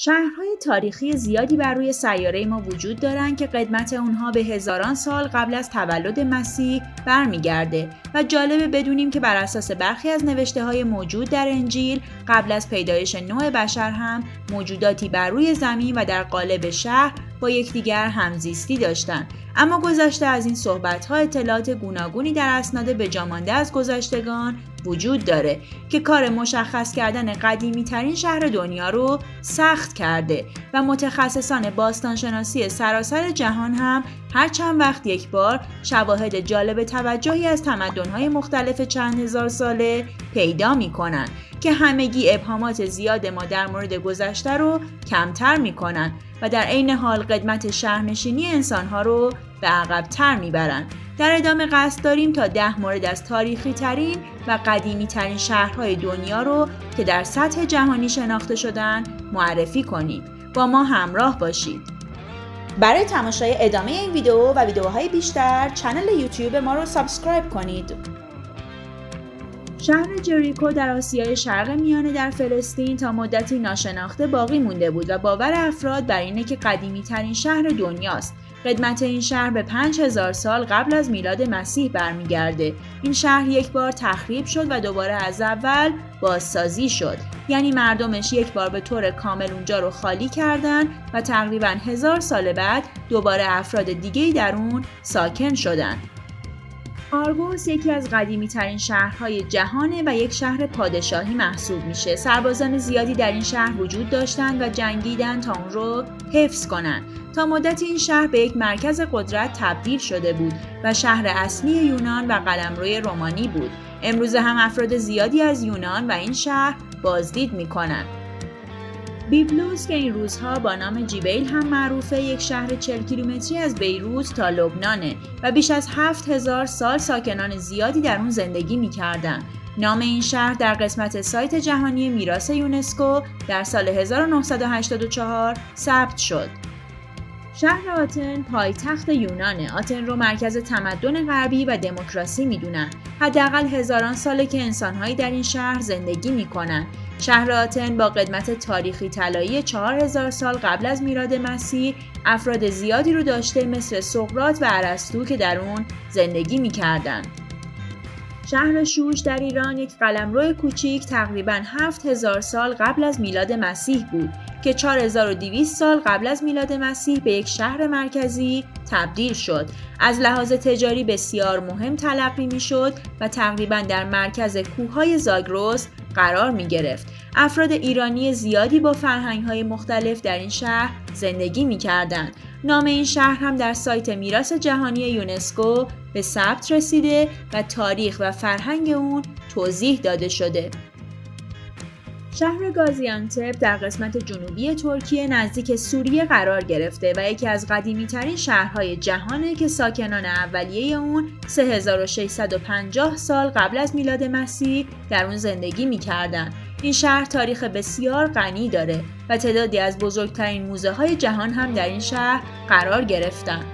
شهرهای تاریخی زیادی بر روی سیاره ما وجود دارند که قدمت اونها به هزاران سال قبل از تولد مسیح برمیگرده و جالبه بدونیم که بر اساس برخی از نوشته های موجود در انجیل قبل از پیدایش نوع بشر هم موجوداتی بر روی زمین و در قالب شهر با یکدیگر همزیستی داشتند. اما گذشته از این صحبت ها اطلاعات گوناگونی در اسناد بجامانده از گذشتگان وجود داره که کار مشخص کردن قدیمی ترین شهر دنیا رو سخت کرده و متخصصان باستانشناسی سراسر جهان هم هر چند وقت یک بار شواهد جالب توجهی از تمدن‌های مختلف چند هزار ساله پیدا می‌کنن که همگی ابهامات زیاد ما در مورد گذشته رو کمتر می‌کنن و در عین حال قدمت شهرنشینی انسانها رو به عقبتر می‌برند در ادامه قصد داریم تا ده مورد از تاریخی ترین و قدیمی ترین شهرهای دنیا رو که در سطح جهانی شناخته شدن معرفی کنیم. با ما همراه باشید. برای تماشای ادامه این ویدیو و ویدیوهای بیشتر channel یوتیوب ما رو subscribe کنید. شهر جریکو در آسیای شرق میانه در فلسطین تا مدتی ناشناخته باقی مونده بود و باور افراد بر اینه که قدیمی ترین شهر دنیاست قدمت این شهر به 5000 سال قبل از میلاد مسیح برمیگرده. این شهر یک بار تخریب شد و دوباره از اول بازسازی شد. یعنی مردمش یک بار به طور کامل اونجا رو خالی کردن و تقریبا هزار سال بعد دوباره افراد دیگه در اون ساکن شدن. آرگوس یکی از قدیمی ترین شهرهای جهانه و یک شهر پادشاهی محسوب میشه. سربازان زیادی در این شهر وجود داشتند و جنگیدن تا اون رو حفظ کنند. تا مدت این شهر به یک مرکز قدرت تبدیل شده بود و شهر اصلی یونان و قلمروی رومانی بود. امروز هم افراد زیادی از یونان و این شهر بازدید می‌کنند. بیبلوس که این روزها با نام جیبیل هم معروفه یک شهر 40 کیلومتری از بیروت تا لبنانه و بیش از 7000 سال ساکنان زیادی در اون زندگی می‌کردن. نام این شهر در قسمت سایت جهانی میراث یونسکو در سال 1984 ثبت شد. شهر آتن پایتخت یونانه. آتن رو مرکز تمدن غربی و دموکراسی می‌دونن. حداقل هزاران ساله که انسانهایی در این شهر زندگی می‌کنن. شهر آتن با قدمت تاریخی طلایی 4000 سال قبل از میلاد مسیح افراد زیادی رو داشته مثل سقراط و ارسطو که در اون زندگی می‌کردند. شهر شوش در ایران یک قلمرو کوچیک تقریبا 7000 سال قبل از میلاد مسیح بود که 4200 سال قبل از میلاد مسیح به یک شهر مرکزی تبدیل شد. از لحاظ تجاری بسیار مهم تلقی می‌شد و تقریبا در مرکز کوههای زاگروس قرار می گرفت. افراد ایرانی زیادی با فرهنگ های مختلف در این شهر زندگی می کردن. نام این شهر هم در سایت میراث جهانی یونسکو به ثبت رسیده و تاریخ و فرهنگ اون توضیح داده شده. شهر گازیانتپ در قسمت جنوبی ترکیه نزدیک سوریه قرار گرفته و یکی از قدیمی ترین شهرهای جهانه که ساکنان اولیه اون 3650 سال قبل از میلاد مسیح در اون زندگی می‌کردن. این شهر تاریخ بسیار غنی داره و تعدادی از بزرگترین موزه های جهان هم در این شهر قرار گرفتن.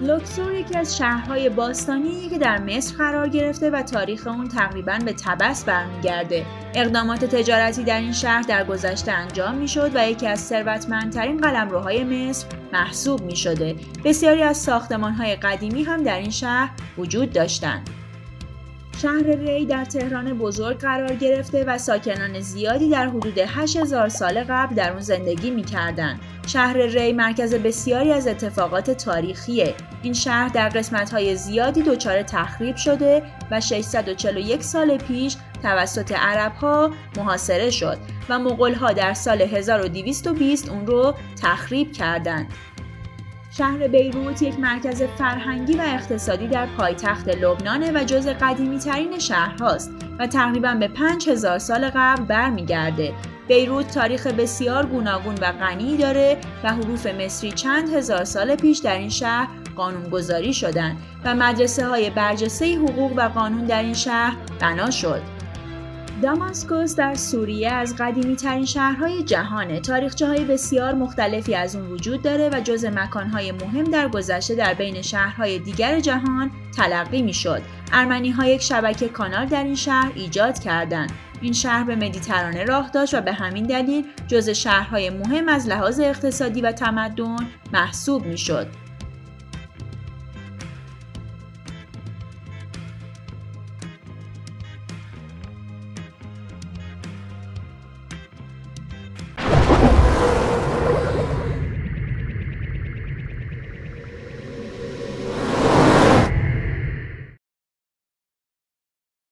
لوکسور یکی از شهرهای باستانی که در مصر قرار گرفته و تاریخ اون تقریبا به تبس برمیگرده. اقدامات تجارتی در این شهر در گذشته انجام می شد و یکی از ثروتمندترین قلمروهای مصر محسوب می شده. بسیاری از ساختمانهای قدیمی هم در این شهر وجود داشتند. شهر ری در تهران بزرگ قرار گرفته و ساکنان زیادی در حدود 8000 سال قبل در اون زندگی می‌کردند. شهر ری مرکز بسیاری از اتفاقات تاریخیه. این شهر در قسمت‌های زیادی دچار تخریب شده و 641 سال پیش توسط عربها محاصره شد و مغولها در سال 1220 اون رو تخریب کردند. شهر بیروت یک مرکز فرهنگی و اقتصادی در پایتخت لبنانه و جز قدیمی ترین شهرهاست و تقریبا به 5000 سال قبل برمیگرده. بیروت تاریخ بسیار گوناگون و غنی داره و حروف مصری چند هزار سال پیش در این شهر قانونگذاری شدند و مدرسه های برجسته حقوق و قانون در این شهر بنا شد. داماسکوس در سوریه از قدیمی ترین شهرهای جهانه. تاریخچه های بسیار مختلفی از اون وجود داره و جز مکانهای مهم در گذشته در بین شهرهای دیگر جهان تلقی می شد. ارمنی ها یک شبکه کانال در این شهر ایجاد کردند. این شهر به مدیترانه راه داشت و به همین دلیل جز شهرهای مهم از لحاظ اقتصادی و تمدن محسوب می‌شد.